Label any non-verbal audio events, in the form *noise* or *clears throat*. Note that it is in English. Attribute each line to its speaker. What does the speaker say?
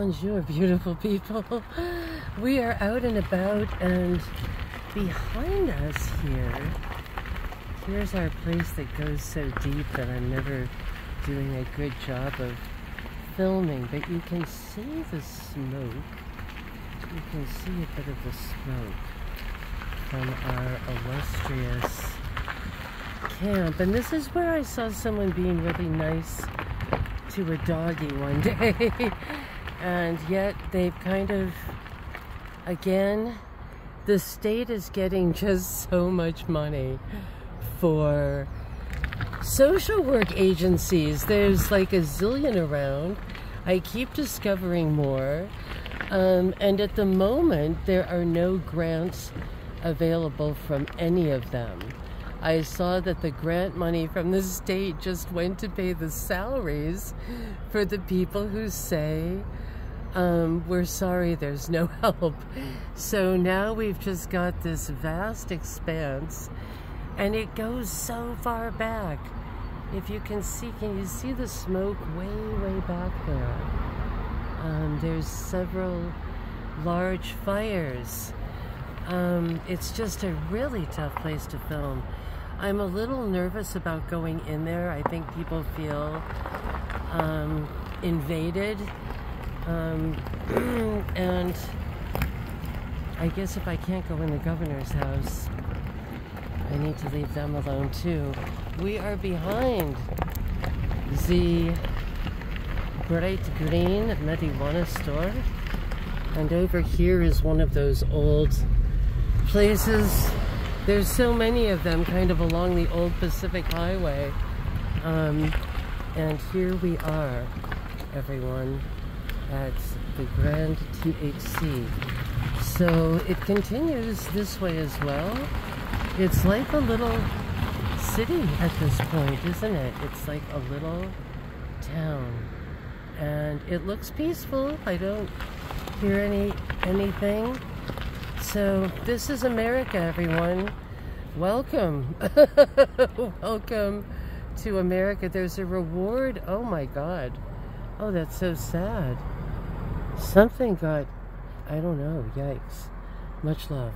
Speaker 1: Bonjour, beautiful people. We are out and about, and behind us here, here's our place that goes so deep that I'm never doing a good job of filming. But you can see the smoke. You can see a bit of the smoke from our illustrious camp. And this is where I saw someone being really nice to a doggy one day. *laughs* and yet they've kind of, again, the state is getting just so much money for social work agencies. There's like a zillion around. I keep discovering more. Um, and at the moment, there are no grants available from any of them. I saw that the grant money from the state just went to pay the salaries for the people who say um, we're sorry there's no *laughs* help. So now we've just got this vast expanse and it goes so far back. If you can see, can you see the smoke way, way back there? Um, there's several large fires. Um, it's just a really tough place to film. I'm a little nervous about going in there. I think people feel um, invaded um, *clears throat* and I guess if I can't go in the governor's house, I need to leave them alone too. We are behind the bright green marijuana store. And over here is one of those old places. There's so many of them kind of along the old Pacific Highway. Um, and here we are, everyone at the Grand THC. So it continues this way as well. It's like a little city at this point, isn't it? It's like a little town. And it looks peaceful. I don't hear any anything. So this is America, everyone. Welcome. *laughs* Welcome to America. There's a reward. Oh my God. Oh, that's so sad. Something got, I don't know, yikes. Much love.